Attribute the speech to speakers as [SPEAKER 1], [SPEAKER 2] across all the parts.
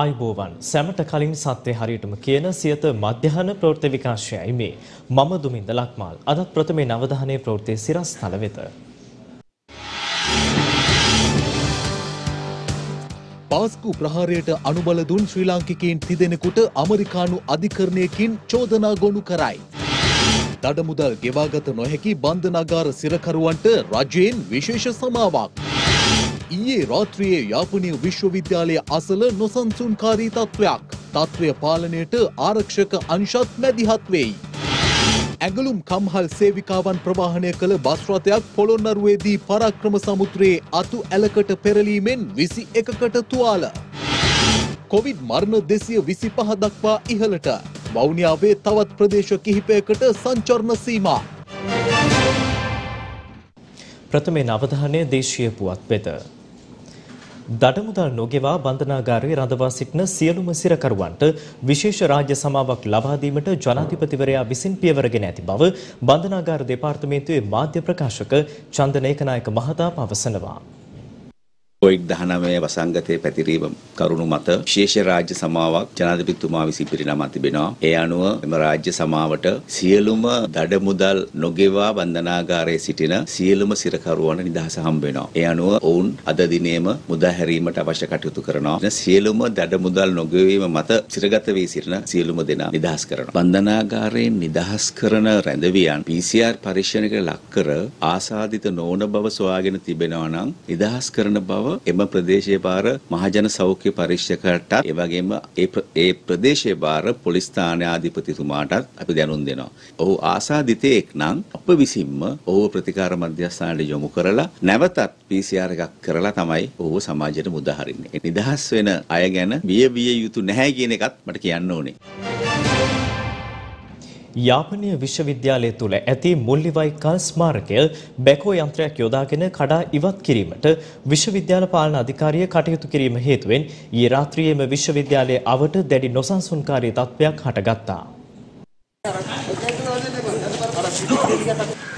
[SPEAKER 1] ආයිබෝවන් සැමට කලින් සත්‍ය හරියටම කියන සියත මධ්‍යහන ප්‍රවෘත්ති විකාශයයි මේ මම දුමින්ද ලක්මාල් අදත් ප්‍රථමේ නවධානයේ ප්‍රවෘත්ති සිරස් තල වෙත
[SPEAKER 2] පාස්කු ප්‍රහාරයට අනුබල දුන් ශ්‍රී ලාංකිකයින් තිදෙනෙකුට අමරිකානු අධිකරණයකින් චෝදනා ගොනු කරයි. දඩමුදල් ගෙවාගත නොහැකි බන්ධනාගාර සිරකරුවන්ට රජයෙන් විශේෂ සමාවක්. ඊයේ රාත්‍රියේ යාපනය විශ්වවිද්‍යාලය අසල නොසන්සුන්කාරී තත්ත්වයක්. තත්ත්වය පාලනයට ආරක්ෂක අංශත් මැදිහත් වෙයි. ඇගලුම් කම්හල් සේවිකාවන් ප්‍රවාහනය කළ බස්රථයක් පොළොන්නරුවේදී පරක්‍රම සමුද්‍රයේ අතු ඇලකට පෙරලීමෙන් විසි එකකට තුවාල. කොවිඩ් මරණ දෙසිය විසි පහ දක්වා ඉහළට. වෞනියාවේ තවත් ප්‍රදේශ කිහිපයකට සංචරණ සීමා.
[SPEAKER 1] ප්‍රථමේ නවධානය දේශීය පුවත් වෙත. දඩමුදල් නොගෙවා බන්ධනාගාරයේ රඳවා සිටින සියලුම සිරකරුවන්ට විශේෂ රාජ්‍ය සමාවක් ලබා දීමට ජනාධිපතිවරයා විසින් පියවරගෙන ඇති බව බන්ධනාගාර දෙපාර්තමේන්තුවේ මාධ්‍ය ප්‍රකාශක චන්දන ඒකනායක මහතා පවසනවා.
[SPEAKER 3] කොයික් දහනමය වසංගතය පැතිරීම කරුණු මත ශේෂ රාජ්‍ය සමාවක් ජනාධිපතිතුමා විසින් පිරිනමා තිබෙනවා. ඒ අනුව එම රාජ්‍ය සමාවට සියලුම දඩ මුදල් නොගෙවා බන්ධනාගාරයේ සිටින සියලුම සිරකරුවන් නිදහස හම්බ වෙනවා. ඒ අනුව ඔවුන් අද දිනේම මුදා හැරීමට අවශ්‍ය කටයුතු කරනවා. සියලුම දඩ මුදල් නොගෙවීම මත සිරගත වී සිටින සියලුම දෙනා නිදහස් කරනවා. බන්ධනාගාරයෙන් නිදහස් කරන රැඳවියන් PCR පරීක්ෂණයකට ලක් කර ආසාදිත නොවන බව සොයාගෙන තිබෙනවා නම් නිදහස් කරන බව එම ප්‍රදේශයේ බාර මහජන සෞඛ්‍ය පරීක්ෂකටත් ඒ වගේම ඒ ප්‍රදේශයේ බාර පොලිස් ස්ථානාධිපතිතුමාටත් අපි දැනුම් දෙනවා. ඔහු ආසාදිතයෙක් නම් අප විසින්ම ඔහුව ප්‍රතිකාර මධ්‍යස්ථානයට යොමු කරලා නැවතත් PCR එකක් කරලා තමයි ඔහුව සමාජයට මුදාහරින්නේ. නිදහස් වෙන අය ගැන බිය විය යුතු නැහැ කියන එකත් මට කියන්න ඕනේ.
[SPEAKER 1] යාපනය විශ්වවිද්‍යාලය තුළ ඇති මුල්ලිවයිකල් ස්මාරකය බැකෝ යන්ත්‍රයක් යොදාගෙන කඩා ඉවත් කිරීමට විශ්වවිද්‍යාල පාලන අධිකාරිය කටයුතු කිරීම හේතුවෙන් ඊ රාත්‍රියේම විශ්වවිද්‍යාලයේ අවට දැඩි නොසන්සුන්කාරී තත්ත්වයක් හටගත්තා.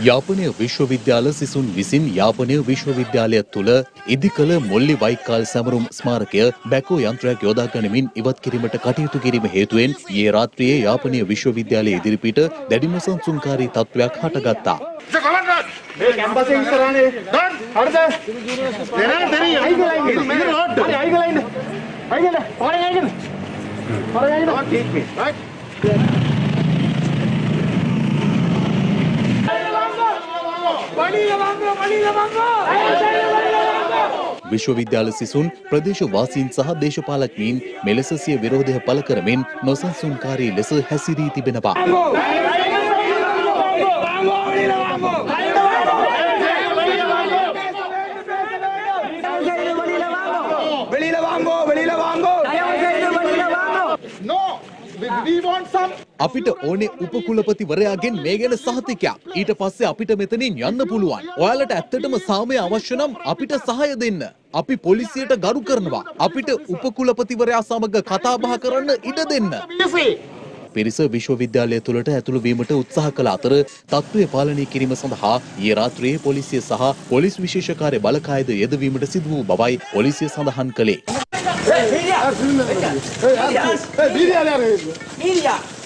[SPEAKER 2] යාපනය විශ්වවිද්‍යාල සිසුන් විසින් යාපනය විශ්වවිද්‍යාලය තුළ ඉදිකළ මොල්ලි වයිකාල් සැමරුම් ස්මාරකය බැකෝ යන්ත්‍රයක් යොදා ගනිමින් ඉවත් කිරීමට කටයුතු කිරීම හේතුවෙන් ඊයේ රාත්‍රියේ යාපනය විශ්වවිද්‍යාලයේ ඉදිරිපිට දැඩි නොසන්සුන්කාරී තත්ත්වයක් හටගත්තා.
[SPEAKER 4] මේ
[SPEAKER 2] විශ්වවිද්‍යාල සිසුන් ප්‍රදේශ වාසීන් සහ දේශපාලඥයින් මෙලෙස සිය විරෝධය පළ කරමින් නොසන්සුන්කාරී ලෙස හැසිරී තිබෙනවා. අපිට ඕනේ උපකුලපතිවරයාගෙන් මේ ගැන සහතිකයක්. ඊට පස්සේ අපිට මෙතනින් යන්න පුළුවන්. ඔයාලට ඇත්තටම සාමය අවශ්‍ය නම් අපිට සහාය දෙන්න. අපි පොලිසියට ගරු කරනවා. අපිට උපකුලපතිවරයා සමග කතා බහ කරන්න ඉඩ දෙන්න. පිරිස විශ්වවිද්‍යාලය තුළට ඇතුළු වීමට උත්සාහ කළ අතර තත්ත්වය පාලනය කිරීම සඳහා ඊයේ රාත්‍රියේ පොලිසිය සහ පොලිස් විශේෂකාර්ය බලකායද යෙදවීමට සිදු වූ බවයි පොලිසිය සඳහන් කළේ.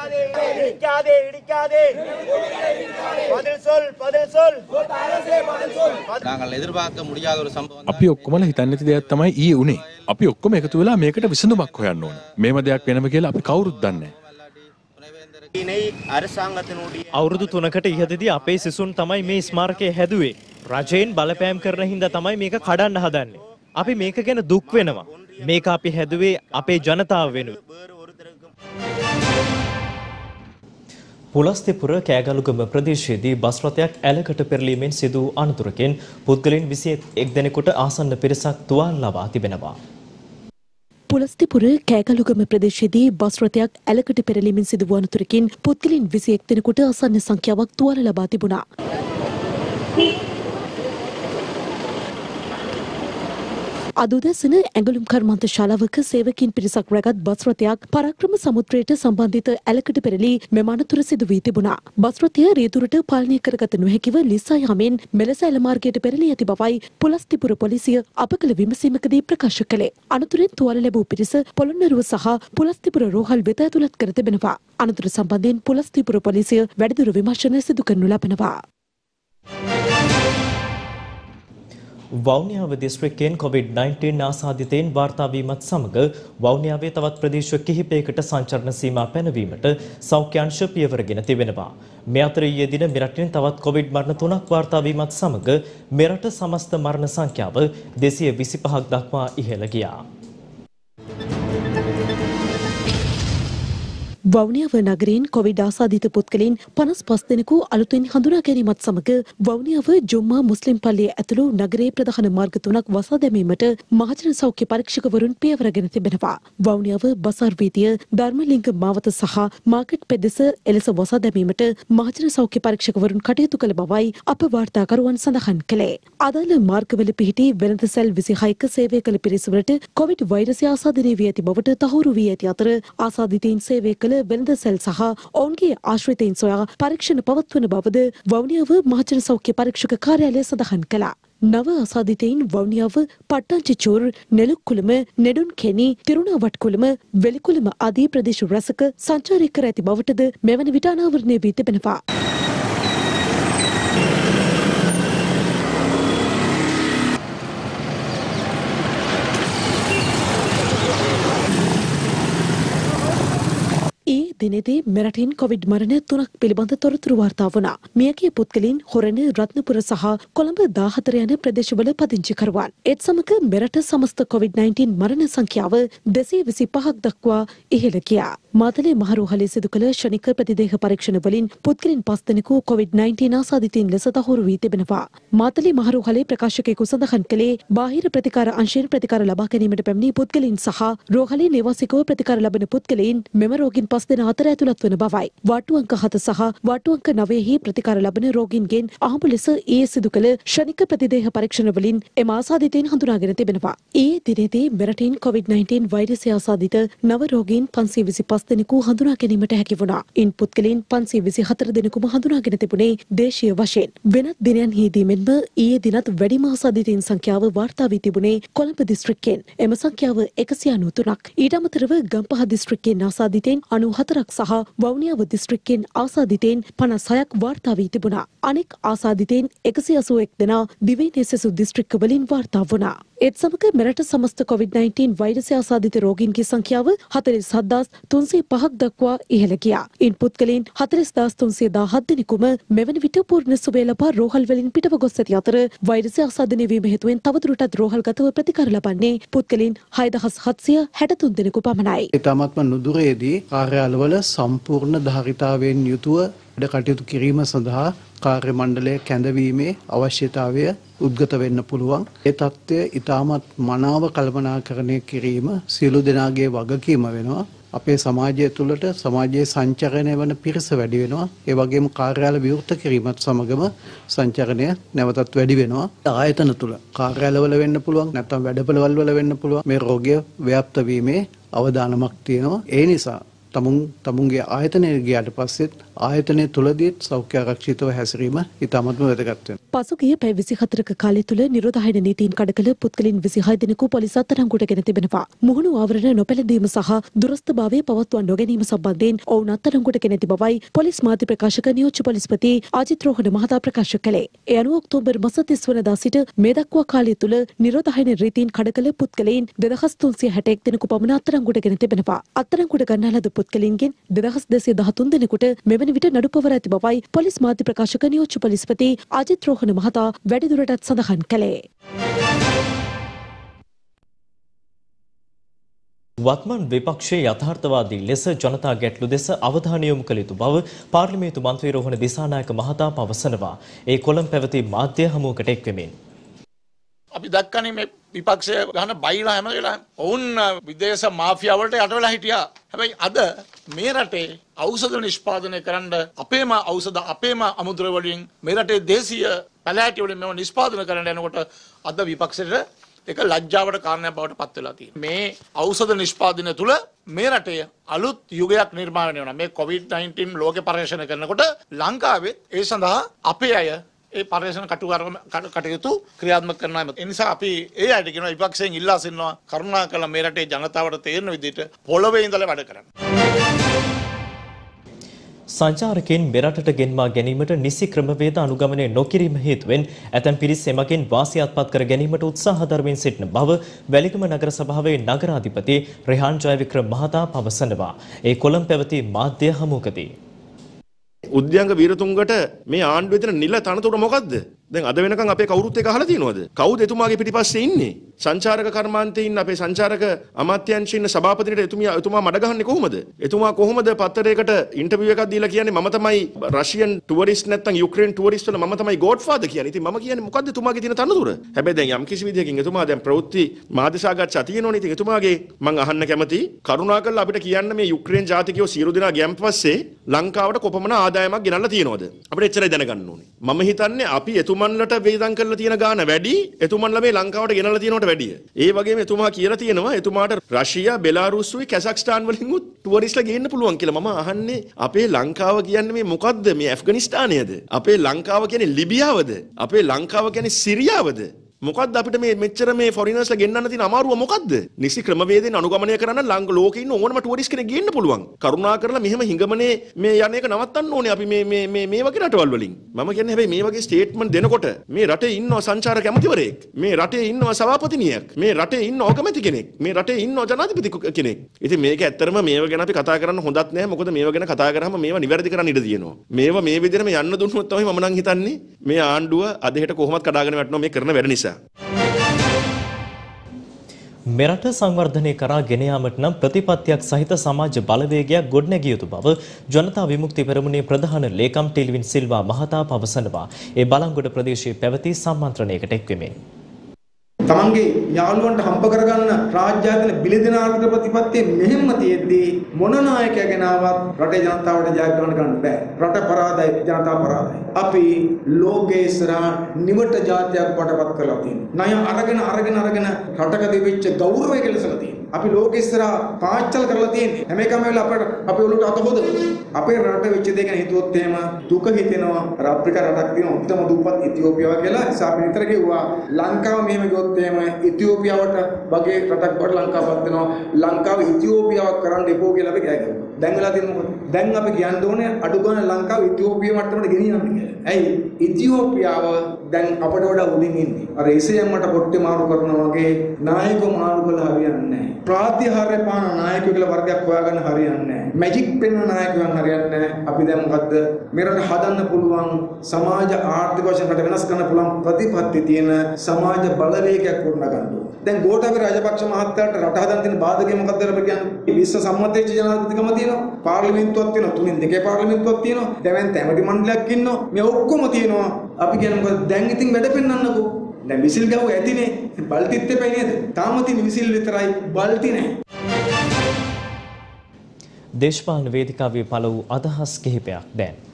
[SPEAKER 5] இடிக்காதே இடிக்காதே பதில் சொல் பதில் சொல்
[SPEAKER 6] நாங்கள் எதிர்பார்க்க முடியாத ஒரு சம்பவம்
[SPEAKER 7] අපි ඔක්කොමල හිතන්න ඇති දෙයක් තමයි ඊයේ උනේ. අපි ඔක්කොම එකතු වෙලා මේකට විසඳුමක් හොයන්න ඕන. මේම දෙයක් වෙනම කියලා අපි කවුරුත් දන්නේ
[SPEAKER 5] அரசாங்கத்தினுடைய
[SPEAKER 1] අවුරුදු තුනකට ඉහතදී අපේ සිසුන් තමයි මේ ස්මාරකය හැදුවේ. රජයෙන් බලපෑම් කරන හින්දා තමයි මේක කඩන්න හදන්නේ. අපි මේක ගැන දුක් වෙනවා. මේක අපි හැදුවේ අපේ ජනතාව වෙනුවෙන්. පුලස්තිපුර කෑගලුගම ප්‍රදේශයේදී බස් රථයක් ඇලකට පෙරලීමෙන් සිදු වූ අනතුරකින් පුද්ගලයන් 21 දෙනෙකුට ආසන්න පිරිසක් තුවාල ලබා තිබෙනවා.
[SPEAKER 8] පුලස්තිපුර කෑගලුගම ප්‍රදේශයේදී බස් රථයක් ඇලකට පෙරලීමෙන් සිදු වූ අනතුරකින් පුද්ගලයන් 21 දෙනෙකුට ආසන්න සංඛ්‍යාවක් තුවාල ලබා තිබුණා. අද උදැසන ඇඟලුම් කර්මාන්ත ශාලාවක සේවකින් පිරිසක් රැගත් බස් රථයක් පරාක්‍රම සමුද්‍රයට සම්බන්ධිත ඇලකට පෙරළී මෙම අනතුර සිදු වී තිබුණා. බස් රථය රියදුරට පාලනය කරගත නොහැකිව ලිස්සා යාමෙන් මෙලෙස ඇල මාර්ගයට පෙරළී ඇති බවයි පුලස්තිපුර පොලිසිය අප කළ විමසීමකදී ප්‍රකාශ කළේ. අනතුරෙන් තුවාල ලැබූ පිරිස පොළොන්නරුව සහ පුලස්තිපුර රෝහල් වෙත ඇතුළත් කර තිබෙනවා. අනතුර සම්බන්ධයෙන් පුලස්තිපුර පොලිසිය වැඩිදුර විමර්ශන සිදු කරනු ලබනවා.
[SPEAKER 1] වවුනියාව දිස්ත්‍රික්කයෙන් COVID-19 ආසාදිතයින් වාර්තා වීමත් සමග වවුනියාවේ තවත් ප්‍රදේශ කිහිපයකට සංචරණ සීමා පැනවීමට සෞඛ්‍ය අංශ පියවරගෙන තිබෙනවා. මේ අතර ඊයේ දින මෙරටින් තවත් COVID මරණ තුනක් වාර්තා වීමත් සමග මෙරට සමස්ත මරණ සංඛ්‍යාව 225ක් දක්වා ඉහළ ගියා.
[SPEAKER 8] වවුනියාව නගරයෙන් කොවිඩ් ආසාදිත පුද්ගලයන් 55 දෙනෙකු අලුතෙන් හඳුනා ගැනීමත් සමග වවුනියාව ජුම්මා මුස්ලිම් පල්ලිය ඇතුළු නගරයේ ප්‍රධාන මාර්ග තුනක් වසා දැමීමට මහජන සෞඛ්‍ය පරීක්ෂකවරුන් පියවරගෙන තිබෙනවා. වවුනියාව බසාර් වීදිය ධර්මලිංග මාවත සහ මාකට් පෙදෙස එලෙස වසා දැමීමට මහජන සෞඛ්‍ය පරීක්ෂකවරුන් කටයුතු කළ බවයි අප වාර්තාකරුවන් සඳහන් කළේ. අදාළ මාර්ගවල පිහිටි වෙළඳ සැල් 26ක සේවය කළ පිරිසවලට කොවිඩ් වෛරසය ආසාදනය වී ඇති බවට තහවුරු වී ඇති අතර ආසාදිතයින් සේවය කළ වෙළඳ සැල් සහ ඔවුන්ගේ ආශ්‍රිතයින් සොයා පරීක්ෂණ පවත්වන බවද වවුනියාව මහජන සෞඛ්‍ය පරීක්ෂක කාර්යාලය සඳහන් කළා. නව අසාධිතයින් වවුනියාව පට්ටංචිචූර් නෙළුක්කුළුම නෙඩුන් කෙනි තිරුණාවට්කුළුම වෙලිකුළුම ආදී ප්‍රදේශ රැසක සංචාරය කර ඇති බවටද මෙවැනි විට අනාවරණය වී තිබෙනවා. ඒ දිනෙදී මෙරටින් කොවිඩ් මරණ තුනක් පිළිබඳ තොරතුරු වාර්තා වුණා. මියගිය පුද්ගලයන් හොරණ රත්නපුර සහ කොළඹ 14 යන ප්‍රදේශවල පදිංචිකරුවන්. ඒත් සමග මෙරට සමස්ත කොවිඩ්-19 මරණ සංඛ්‍යාව 225ක් දක්වා ඉහළ ගියා. මාතලේ මහරෝහලේ සිදු කළ ෂණික ප්‍රතිදේහ පරීක්ෂණ වලින් පුද්ගලයන් පස් දෙනෙකු කොවිඩ්-19 ආසාදිතයින් ලෙස තහවුරු වී තිබෙනවා. මාතලේ මහරෝහලේ ප්‍රකාශකයෙකු සඳහන් කළේ බාහිර ප්‍රතිකාර අංශයෙන් ප්‍රතිකාර ලබා ගැනීමට පැමිණි පුද්ගලයන් සහ රෝහලේ නිවාසිකව ප්‍රතිකාර ලබන පුද්ගලයන් මෙම රෝගීන් පස් දෙනා හතර ඇතුළත් වන බවයි. වට්ටු අංක හත සහ වට්ටු අංක නවයෙහි ප්‍රතිකාර ලබන රෝගීන්ගෙන් අහඹු ලෙස ඒ සිදු කළ ෂණික ප්‍රතිදේහ පරීක්ෂණවලින් එම ආසාධිතයින් හඳුනාගෙන තිබෙනවා. ඒ දිනේදී මෙරටින් COVID-19 වෛරසය ආසාධිත නව රෝගීන් 525 දෙනෙකු හඳුනා ගැනීමට හැකි වුණා. ඉන් පුද්ගලයන් 524 දෙනෙකුම හඳුනාගෙන තිබුණේ දේශීය වශයෙන්. වෙනත් දිනයන් හිදී මෙන්ම ඊයේ දිනත් වැඩිම ආසාධිතයින් සංඛ්‍යාව වාර්තා වී තිබුණේ කොළඹ දිස්ත්‍රික්කයෙන්. එම සංඛ්‍යාව 193ක්. ඊට අමතරව ගම්පහ දිස්ත්‍රික්කයේ ආසාධිතයින් 94 හතරක් සහ වවුනියාව දිස්ත්‍රික්කෙන් ආසාධිතයෙන් පනස් හයක් වාර්තාාවී තිබුණා. අනෙක් ආසාධිතයෙන් එකසි අසුවෙක් දෙනා දිවේ නෙසසු දිස්ත්‍රික්කවලින් වාර්තා වනා. ඒත් සමග මෙරට සමස්ත COVID-19 වෛරසය ආසාදිත රෝගීන්ගේ සංඛ්‍යාව 47305ක් දක්වා ඉහළ ගියා. ඉන් පුද්ගලයන් 40317 දෙනෙකුම මෙවැනි විට පූර්ණ සුවය ලබා රෝහල් වලින් පිටව ගොස් ඇති අතර වෛරසය ආසාදනය වීම හේතුවෙන් තවදුරටත් රෝහල්ගතව ප්‍රතිකාර ලබන්නේ පුද්ගලයන් 6763 දෙනෙකු පමණයි.
[SPEAKER 9] ඉතාමත්ම නුදුරේදී කාර්යාලවල සම්පූර්ණ ධාරිතාවෙන් යුතුව වැඩ කටයුතු කිරීම සඳහා කාර්ය මණ්ඩලය කැඳවීමේ අවශ්‍යතාවය උද්ගත වෙන්න පුළුවන්. ඒ తත්වය ඉතාමත් මනාව කල්පනාකරණය කිරීම සියලු දෙනාගේ වගකීම වෙනවා. අපේ සමාජය තුළට සමාජයේ සංචරණය වන පිරිස වැඩි වෙනවා. ඒ වගේම කාර්යාල විවෘත කිරීමත් සමගම සංචරණය නැවතත් වැඩි වෙනවා. ආයතන තුළ කාර්යාලවල වෙන්න පුළුවන් නැත්නම් වැඩපළවල් වල වෙන්න පුළුවන් මේ රෝගය ව්‍යාප්ත වීමේ අවදානමක් තියෙනවා. ඒ නිසා තමුන් තමුන්ගේ ආයතනය ගියාට පස්සෙත් ආයතනය තුළදීත් සෞඛ්‍ය ආරක්ෂිතව හැසිරීම ඉතාමත්ම වැදගත් වෙනවා.
[SPEAKER 8] පසුගිය පැය 24ක කාලය තුළ නිරෝධායන නීතීන් කඩකල පුද්ගලින් 26 දෙනෙකු පොලිස් අත්අඩංගුවටගෙන තිබෙනවා. මුහුණු ආවරණ නොපැළඳීම සහ දුරස්ථභාවය පවත්වා නොගැනීම සම්බන්ධයෙන් ඔවුන් අත්අඩංගුවටගෙන ඇති බවයි පොලිස් මාධ්‍ය ප්‍රකාශක නියෝජ්‍ය පොලිස්පති අජිත් රෝහණ මහතා ප්‍රකාශ කළේ. ඒ අනුව ඔක්තෝබර් මාස 30 වනදා සිට මේ දක්වා කාලය තුළ නිරෝධායන රීතීන් කඩකල පුද්ගලයින් 2361 දෙනෙකු පමණ අත්අඩංගුවටගෙන තිබෙනවා. අත්අඩංගුවට ගන්නා ලද පුද්ගලින්ගෙන් 2213 දෙනෙකුට මෙවැනි විට නඩු පවර ඇති බවයි පොලිස් මාධ්‍ය ප්‍රකාශක නියෝජ්‍ය පොලිස්පති අජිත් රෝහණ මහතා වැඩිදුරටත් සඳහන් කළේ.
[SPEAKER 1] වත්මන් විපක්ෂයේ යථාර්ථවාදී ලෙස ජනතා ගැටලු දෙස අවධානය යොමු කළ යුතු බව පාර්ලිමේන්තු මන්ත්‍රී රෝහණ දිසානායක මහතා පවසනවා. ඒ කොළඹ පැවති මාධ්‍ය හමුවකට එක්වෙමින්.
[SPEAKER 10] අපි දක්කනේ මේ විපක්ෂය ගහන බයිලා හැම වෙලාවෙම ඔවුන් විදේශ මාෆියාවලට යට වෙලා හිටියා. හැබැයි අද මේ රටේ ඖෂධ නිෂ්පාදනය කරන්න අපේම ඖෂධ අපේම අමුද්‍රව්‍ය වලින් මේ රටේ දේශීය පැලෑටි වලින් මේව නිෂ්පාදනය කරන්න යනකොට අද විපක්ෂයට ඒක ලැජ්ජාවට කාරණයක් බවට පත් වෙලා තියෙනවා. මේ ඖෂධ නිෂ්පාදනය තුළ මේ රටේ අලුත් යුගයක් නිර්මාණය වෙනවා. මේ COVID-19 ලෝකේ පරිශ්‍රණය කරනකොට ලංකාවෙත් ඒ සඳහා අපේ අය ඒ පර්යේෂණ කටුකරම කටයුතු ක්‍රියාත්මක කරනවා. ඒ නිසා අපි ඒ අයට කියනවා විපක්ෂයෙන් ඉල්ලා සිටිනවා කරුණාකරලා මේ රටේ ජනතාවට තේරෙන විදිහට පොළවේ ඉඳලා වැඩ කරන්න.
[SPEAKER 1] සංචාරකයන් මෙරටට ගෙන්වා ගැනීමට නිසි ක්‍රමවේද අනුගමනය නොකිරීම හේතුවෙන් ඇතැම් පිරිස් එමගින් වාසි අත්පත් කර ගැනීමට උත්සාහ දරමින් සිටින බව වැලිගම නගර සභාවේ නගරාධිපති රෙහාන් ජයවික්‍රම මහතා පවසනවා. ඒ කොළඹ පැවති මාධ්‍ය හමුවකදී.
[SPEAKER 11] උද්‍යංග වීරතුංගට මේ ආණ්ඩුවේ තියෙන නිල තනතුර මොකද්ද? දැන් අද වෙනකන් අපේ කවුරුත් එක අහලා තියෙනවද? කවුද එතුමාගේ පිටිපස්සේ ඉන්නේ? සංචාරක කර්මාන්තයේ ඉන්න අපේ සංචාරක අමාත්‍යංශයේ ඉන්න සභාපතිනිට එතුමියා එතුමා මඩ ගහන්නේ කොහොමද? එතුමා කොහොමද පත්තරයකට ඉන්ටර්විව් එකක් දීලා කියන්නේ මම තමයි රෂියන් ටුවරිස්ට් නැත්නම් යුක්‍රේන් ටුවරිස්ට් වල මම තමයි ගෝඩ්ෆාදර් කියන්නේ. ඉතින් මම කියන්නේ මොකද්ද එතුමාගේ තියෙන තනතුර? හැබැයි දැන් යම් කිසි විදියකින් එතුමා දැන් ප්‍රවෘත්ති මාධ්‍ය සාකච්ඡා තියෙනවනේ. ඉතින් එතුමාගේ මම අහන්න කැමති කරුණාකරලා අපිට කියන්න මේ යුක්‍රේන් ජාතිකයෝ සියලු දෙනා ගියන් පස්සේ ලංකාවට කොපමණ ආදායමක් ගෙනල්ලා තියෙනවද? අපිට එච්චරයි දැනගන්න ඕනේ. මම හිතන්නේ අපි එතුමන්ලට වේදම් කරලා තියෙන ගාන වැඩි එතුමන්ලා මේ ලංකාවට ගෙනල්ලා තියෙනවට වැඩිය. ඒ වගේම එතුමා කියලා තියෙනවා එතුමාට රෂියා බෙලාරුස්සුයි කැසක්ස්ටාන් වලින් උත් ටුවරිස්ට්ලා ගේන්න පුළුවන් කියලා. මම අහන්නේ අපේ ලංකාව කියන්නේ මේ මොකද්ද? මේ ඇෆ්ගනිස්තානයද? අපේ ලංකාව කියන්නේ ලිබියාවද? අපේ ලංකාව කියන්නේ සිරියාවද? මොකක්ද අපිට මේ මෙච්චර මේ ෆොරිනර්ස්ලා ගෙන්නන්න තියෙන අමාරුව මොකද්ද? නිසි ක්‍රමවේදයෙන් අනුගමනය කරන්න ලංක ලෝකේ ඉන්න ඕනම ටුවරිස්ට් කෙනෙක් ගේන්න පුළුවන්. කරුණාකරලා මෙහෙම හිඟමනේ මේ යන එක නවත්තන්න ඕනේ අපි මේ මේ මේ මේ වගේ රටවල් වලින්. මම කියන්නේ හැබැයි මේ වගේ ස්ටේට්මන්ට් දෙනකොට මේ රටේ ඉන්නවා සංචාරක ඇමතිවරයෙක්. මේ රටේ ඉන්නවා සභාපතිනියක්. මේ රටේ ඉන්න ඕකමැති කෙනෙක්. මේ රටේ ඉන්නවා ජනාධිපති කෙනෙක්. ඉතින් මේක ඇත්තරම මේව ගැන අපි කතා කරන්න හොඳත් නැහැ. මොකද මේව ගැන කතා කරාම මේව නිවැරදි කරන්න ඉඩ තියෙනවා. මේව මේ විදිහටම යන්න දුන්නොත් තමයි මම නම් හිතන්නේ මේ ආණ්ඩුව අදහෙට කොහොමත් කඩාගෙන වැටෙනවා මේ කරන වැඩ නිසා.
[SPEAKER 1] මෙරට සංවර්ධනය කරා ගෙන යාමට නම් ප්‍රතිපත්තියක් සහිත සමාජ බලවේගයක් ගොඩනැගිය යුතු බව ජනතා විමුක්ති පෙරමුණේ ප්‍රධාන ලේකම් ටෙලිවින් සිල්වා මහතා පවසනවා. ඒ බලංගොඩ ප්‍රදේශයේ පැවති සම්මන්ත්‍රණයකට එක්වෙමින්.
[SPEAKER 12] තමන්ගේ යාළුවන්ට හම්බ කරගන්න රාජ්‍යායතන බිලිදෙන ආර්ථික ප්‍රතිපත්තිය මෙහෙම තියෙද්දී මොන නායකයා ගෙනාවත් රටේ ජනතාවට ජයග්‍රහණ කරන්න බෑ. රට පරාදයි ජනතාව පරාදයි. අපි ලෝකේ ඉස්සරහා නිවට ජාතියක් වටපත් කරලා තියෙනවා. ණය අරගෙන අරගෙන අරගෙන රටක දෙවිච්ච ගෞරවය කෙලසලා තියෙනවා. අපි ලෝකෙ ඉස්සරහා පාච්චල් කරලා තියෙන්නේ. හැම එකම වෙලා අපට අපේ ඔලුවට අත හොදලා. අපේ රට වෙච්ච දේ ගැන හිතුවොත් එහෙම දුක හිතෙනවා. අර අප්‍රිකා රටක් තියෙනවා උත්තම දුප්පත් ඉතියෝපියාව කියලා. නිසා අපි විතර කිව්වා ලංකාව මෙහෙම ගියොත් එහෙම ඉතියෝපියාවට වගේ රටක් වට ලංකාවපත් වෙනවා. ලංකාව ඉතියෝපියාවක් කරන්න එපෝ කියලා අපි කෑ දැන් වෙලා තියෙන මොකද? දැන් අපි කියන්න ඕනේ අඩු ගන්න ලංකාව ඉතියෝපිය මට්ටමට ගෙනියන්න කියලා. ඇයි? ඉතියෝපියාව දැන් අපට වඩා උඩින් ඉන්නේ. අර එසේම්මට පොට්ටේ මාරු කරනවා වගේ නායකව මාරු කළා හරියන්නේ නැහැ. ප්‍රාතිහාර්ය පාන නායකයෝ කියලා වර්ගයක් හොයාගන්න හරියන්නේ නැහැ. මැජික් පෙන්වන නායකයන් හරියන්නේ නැහැ. අපි දැන් මොකද්ද? මෙරට හදන්න පුළුවන් සමාජ ආර්ථික වශයෙන් රට වෙනස් කරන්න පුළුවන් ප්‍රතිපත්ති තියෙන සමාජ බලවේගයක් ගොඩනගන්න ඕනේ. දැන් ගෝඨාභය රාජපක්ෂ මහත්තයාට රට හදන්න තියෙන බාධකේ මොකක්ද කියලා අපි කියන්නේ? විශ්ව සම්මතයේ ජනාධිපතිකම තියෙනවා. පාර්ලිමේන්තුවක් තියෙනවා. තුනෙන් දෙකේ පාර්ලිමේන්තුවක් තියෙනවා. දැන් තැමති මණ්ඩලයක් ඉන්නවා. මේ ඔක්කොම තියෙනවා. අපි කියන්නේ මොකද? දැන් ඉතින් වැඩ පෙන්වන්නකෝ. දැන් විසිල් ගහුව ඇතිනේ. බල්ටිත් එපයි නේද? තාම තියෙන විසිල් විතරයි බල්ටි නැහැ.
[SPEAKER 1] දේශපාලන වේදිකාවේ පළ වූ අදහස් කිහිපයක් දැන්.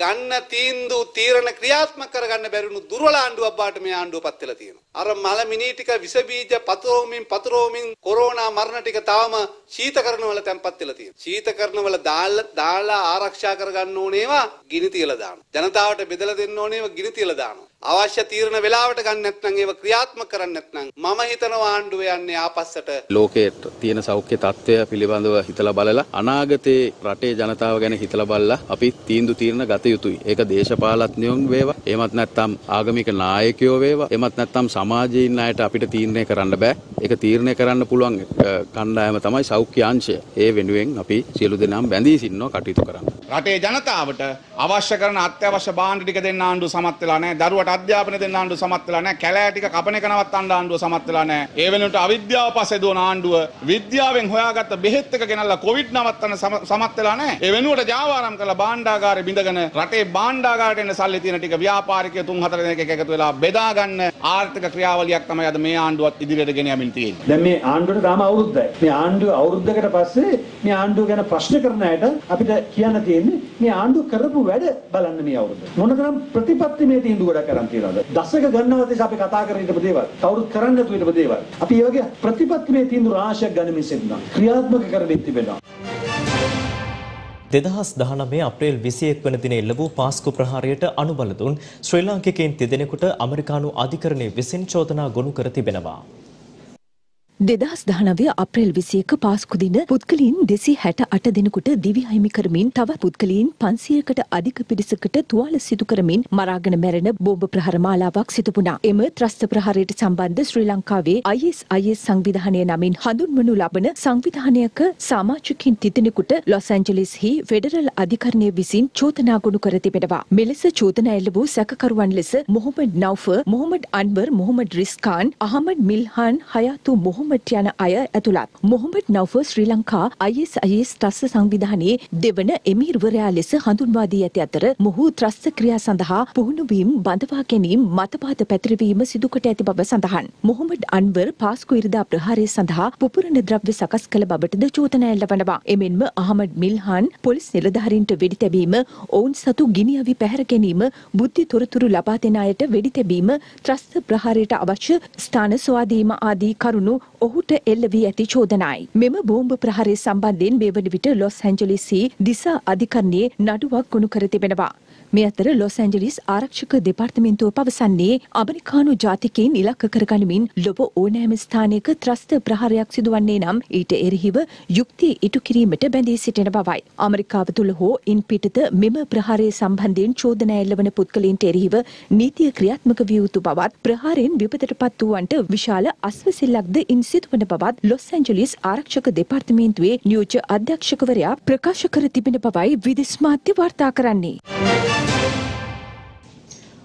[SPEAKER 13] ගන්න තීන්දුව තීරණ ක්‍රියාත්මක කරගන්න බැරිුණු දුර්වල ආණ්ඩුවක් බාට මේ ආණ්ඩුව පත් වෙලා තියෙනවා. අර මල මිනී ටික විස බීජ පතරෝමින් පතරෝමින් කොරෝනා මරණ ටික තාම ශීතකරණ වල තැම්පත් වෙලා තියෙනවා. ශීතකරණ වල දාලා දාලා ආරක්ෂා කරගන්න ඕනේවා ගිනි තියලා දානවා. ජනතාවට බෙදලා දෙන්න ඕනේවා ගිනි තියලා දානවා. අවශ්‍ය තීරණ වෙලාවට ගන්න නැත්නම් ඒව ක්‍රියාත්මක කරන්න නැත්නම් මම හිතනවා ආණ්ඩුව යන්නේ ආපස්සට
[SPEAKER 14] ලෝකයේ තියෙන සෞඛ්‍ය තත්ත්වය පිළිබඳව හිතලා බලලා අනාගතේ රටේ ජනතාව ගැන හිතලා බලලා අපි තීන්දුව తీරන ගත යුතුයි. ඒක දේශපාලඥයෝන් වේවා, එහෙමත් නැත්නම් ආගමික නායකයෝ වේවා, එහෙමත් නැත්නම් සමාජයේ ඉන්න අයට අපිට තීරණය කරන්න බෑ. ඒක තීරණය කරන්න පුළුවන් කණ්ඩායම තමයි සෞඛ්‍ය අංශය. ඒ වෙනුවෙන් අපි සියලු දෙනාම බැඳී සිටිනවා කටයුතු කරන්න.
[SPEAKER 15] රටේ ජනතාවට අවශ්‍ය කරන අත්‍යවශ්‍ය භාණ්ඩ ටික දෙන්න ආණ්ඩුව සමත් වෙලා නැහැ. දරුවට අධ්‍යාපනය දෙන්න ආණ්ඩුව සමත් වෙලා නැහැ. කැලෑ ටික කපන එක නවත්තන්න ආණ්ඩුව සමත් වෙලා නැහැ. ඒ වෙනුවට අවිද්‍යාව පස්සේ දුවන ආණ්ඩුව විද්‍යාවෙන් හොයාගත්ත බෙහෙත් එක ගෙනල්ලා කොවිඩ් නවත්තන්න සමත් වෙලා නැහැ. ඒ වෙනුවට ජාවාරම් කරලා භාණ්ඩාගාරේ බිඳගෙන රටේ භාණ්ඩාගාරයට එන සල්ලි තියෙන ටික ව්‍යාපාරිකයෝ තුන් හතර දෙනෙක් එකතු වෙලා බෙදා ගන්න ආර්ථික ක්‍රියාවලියක් තමයි අද මේ ආණ්ඩුවත් ඉදිරියට ගෙන යමින් කරමින් තියෙන්නේ.
[SPEAKER 16] දැන් මේ ආණ්ඩුවට තාම අවුරුද්දයි. මේ ආණ්ඩුව අවුරුද්දකට පස්සේ මේ ආණ්ඩුව ගැන ප්‍රශ්න කරන අයට අපිට කියන්න තියෙන්නේ මේ ආණ්ඩුව කරපු වැඩ බලන්න මේ අවුරුද්ද. මොනතරම් ප්‍රතිපත්ති මේ තීන්දුව ගොඩක් කරන් තියනවද? දශක ගණනවත් අපි කතා කරගෙන හිටපු දේවල්, කවුරුත් කරන්න නැතුව හිටපු දේවල්. අපි ඒ වගේ ප්‍රතිපත්ති මේ තීන්දුව රාශියක් ගනිමින් සිටිනවා. ක්‍රියාත්මක කරමින් තිබෙනවා.
[SPEAKER 1] දෙදහස් දහනමේ අප්‍රේල් විසියෙක් වන දින එල්ල වූ පාස්කු ප්‍රහාරයට අනුබල දුන් ශ්‍රී ලාංකිකයින් තිදෙනෙකුට අමරිකානු අධිකරණය විසින් චෝදනා ගොනු කර තිබෙනවා.
[SPEAKER 17] දෙදහස් දහනවය අප්‍රේල් විසියක පාස්කුදින පුද්ගලීන් දෙසි හැට අට දෙනෙකුට දිවි අහිමි කරමින් තව පුද්ගලීන් පන්සියකට අධික පිරිසකට තුවාල සිදු කරමින් මරාගෙන මැරෙන බෝම්බ ප්‍රහාර මාලාවක් සිදුපුණා. එම ත්‍රස්ත ප්‍රහාරයට සම්බන්ධ ශ්‍රී ලංකාවේ ISIS සංවිධානය නමින් හඳුන්වනු ලබන සංවිධානයක සාමාජිකින් තිදෙනෙකුට ලොස් ඇන්ජලිස්හි ෆෙඩරල් අධිකරණය විසින් චෝදනා ගොනු කර තිබෙනවා. මෙලෙස චෝදනා එල්ල වූ සැකකරුවන් ලෙස මොහොමඩ් නෞෆර්, මොහොමඩ් අන්වර්, මොහොමඩ් රිස්කාන්, අහමඩ් මිල්හාන්, හයාතු මොහොමඩ් යන අය ඇතුළත්. මොහොමඩ් නෞෆර් ශ්‍රී ලංකා ISIS ත්‍රස්ත සංවිධානයේ දෙවන එමීර්වරයා ලෙස හඳුන්වා දී ඇති අතර මොහු ත්‍රස්ත ක්‍රියා සඳහා පුහුණුවීම් බඳවා ගැනීම මතවාද පැතිරවීම සිදුකොට ඇති බව සඳහන්. මොහොමඩ් අන්වර් පාස්කු ඉරිදා ප්‍රහාරය සඳහා පුපුරණ ද්‍රව්‍ය සකස් කළ බවටද චෝදනා එල්ලවනවා. එමෙන්ම අහමඩ් මිල්හාන් පොලිස් නිලධාරීන්ට වෙඩි තැබීම, ඔවුන් සතු ගිනි අවි පැහැර ගැනීම, බුද්ධි තොරතුරු ලබා දෙන අයට වෙඩි තැබීම, ත්‍රස්ත ප්‍රහාරයට අවශ්‍ය ස්ථාන සොයාදීම ආදී කරුණු ඔහුට එල්ල වී ඇති චෝදනායි. මෙම බෝම්බ ප්‍රහාරය සම්බන්ධයෙන් මේ වන විට ලොස් ඇන්ජලිස්හි දිසා අධිකරණයේ නඩුවක් ගොනු කර තිබෙනවා. මේ අතර ලොස් ඇන්ජලිස් ආරක්ෂක දෙපාර්තමේන්තුව පවසන්නේ ඇමරිකානු ජාතිකයින් ඉලක්ක කරගනිමින් ලොව ඕනෑම ස්ථානයක ත්‍රස්ත ප්‍රහාරයක් සිදුවන්නේ නම් ඊට එරෙහිව යුක්තිය ඉටු කිරීමට බැඳී සිටින බවයි. ඇමරිකාව තුළ හෝ ඉන් පිටත මෙම ප්‍රහාරය සම්බන්ධයෙන් චෝදනා එල්ලවන පුද්ගලයින්ට එරෙහිව නීතිය ක්‍රියාත්මක විය යුතු බවත් ප්‍රහාරයෙන් විපතට පත් වූවන්ට විශාල අස්වැසිල්ලක්ද ඉන් සිදුවන බවත් ලොස් ඇන්ජලිස් ආරක්ෂක දෙපාර්තමේන්තුවේ නියෝජ්‍ය අධ්‍යක්ෂකවරයා ප්‍රකාශ කර තිබෙන බවයි විදෙස් මාධ්‍ය වාර්තා කරන්නේ.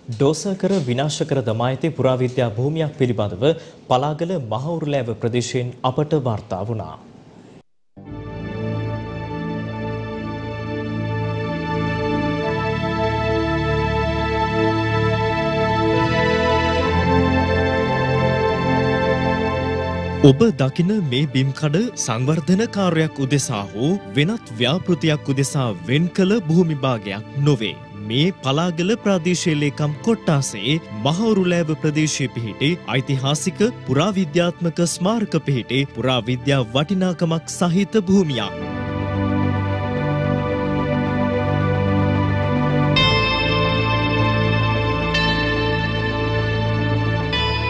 [SPEAKER 1] ඩෝසකර විනාශ කර දමා ඇති පුරාවිද්‍යා භූමියක් පිළිබඳව පලාගල මහවුරුලෑව ප්‍රදේශයෙන් අපට වාර්තා වුණා. ඔබ දකින මේ බිම්කඩ සංවර්ධන කාර්යක් උදෙසා හෝ වෙනත් ව්‍යාපෘතියක් උදෙසා වෙන් කළ භූමිභාගයක් නොවේ. මේ පලාගල ප්‍රාදේශීය ලේකම් කොට්ටාසේ මහවුරුලෑව ප්‍රදේශයේ පිහිටි ඓතිහාසික පුරාවිද්‍යාත්මක ස්මාරක පිහිටි පුරාවිද්‍යා වටිනාකමක් සහිත භූමියක්.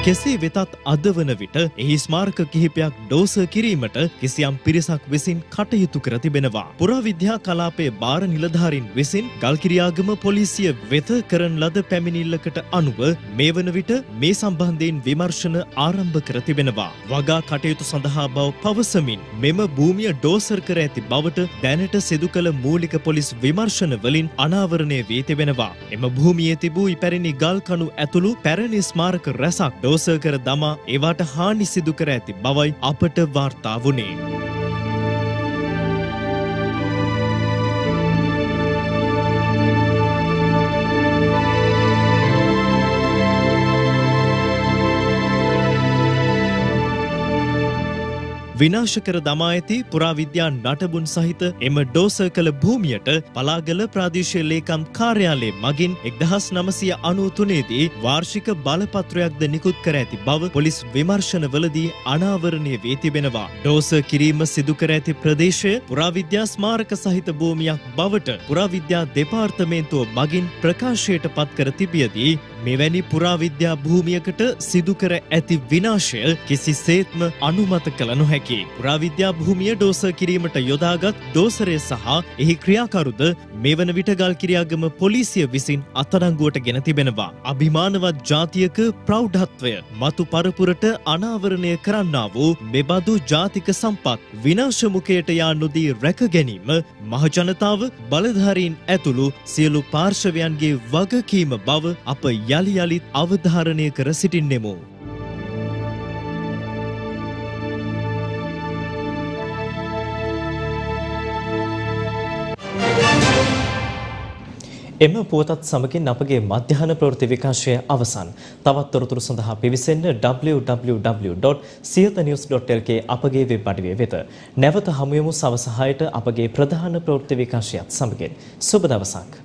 [SPEAKER 1] කෙසේ වෙතත් අද වන විට එහි ස්මාරක කිහිපයක් ඩෝස කිරීමට කිසියම් පිරිසක් විසින් කටයුතු කර තිබෙනවා. පුරාවිද්‍යා කලාපයේ බාර නිලධාරින් විසින් ගල්කිරියාගම පොලිසිය වෙත කරන ලද පැමිණිල්ලකට අනුව මේ වන විට මේ සම්බන්ධයෙන් විමර්ශන ආරම්භ කර තිබෙනවා. වගා කටයුතු සඳහා බව පවසමින් මෙම භූමිය ඩෝසර් කර ඇති බවට දැනට සිදු කළ මූලික පොලිස් විමර්ශන වලින් අනාවරණය වී තිබෙනවා. එම භූමියේ තිබූ ඉපැරණි ගල් කණු ඇතුළු පැරණි ස්මාරක රැසක් ඩෝසර් කර දමා ඒවාට හානි සිදු කර ඇති බවයි අපට වාර්තා වුණේ. විනාශ කර දමා ඇති පුරාවිද්‍යා නටබුන් සහිත එම ඩෝස කළ භූමියට පලාගල ප්‍රාදේශීය ලේකම් කාර්යාලය මගින් එක්දහස් නමසය අනූතුනේදී වාර්ෂික බලපත්‍රයක්ද නිකුත් කර ඇති බව පොලිස් විමර්ශනවලදී අනාවරණය වී තිබෙනවා. ඩෝස කිරීම සිදුකර ඇති ප්‍රදේශය පුරාවිද්‍යා ස්මාරක සහිත භූමියක් බවට පුරාවිද්‍යා දෙපාර්තමේන්තුව මගින් ප්‍රකාශයට පත් කර තිබියදී මෙවැනි පුරාවිද්‍යා භූමියකට සිදුකර ඇති විනාශය කිසිසේත්ම අනුමත කළ නොහැකි. පුරාවිද්‍යා භූමිය ඩෝස කිරීමට යොදාගත් ඩෝසරය සහ එහි ක්‍රියාකරුද මේ වන විට ගල්කිරියාගම පොලිසිය විසින් අත්අඩංගුවට ගෙන තිබෙනවා. අභිමානවත් ජාතියක ප්‍රෞಢත්වය මතු පරපුරට අනාවරණය කරන්නා වූ මෙබඳු ජාතික සම්පත් විනාශමුකයට යා නොදී රැක ගැනීම මහජනතාව බලධාරීන් ඇතුළු සියලු පාර්ශවයන්ගේ වගකීම බව අප යළි යළිත් අවධාරණය කර සිටින්නෙමු. එම පුවතත් සමගින් අපගේ මධ්‍යහන ප්‍රවෘත්ති විකාශය අවසන්. තවත් තොරතුරු සඳහා පිවිසෙන්න www.siyathanews.lk අපගේ වෙබ් අඩවිය වෙත. නැවත හමුවෙමු සවස 6ට අපගේ ප්‍රධාන ප්‍රවෘත්ති විකාශයත් සමගින්. සුබ දවසක්.